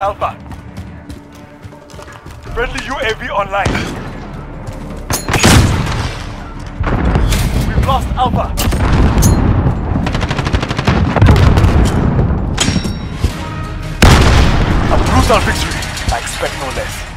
Alpha. Friendly UAV online. We've lost Alpha. A brutal victory. I expect no less.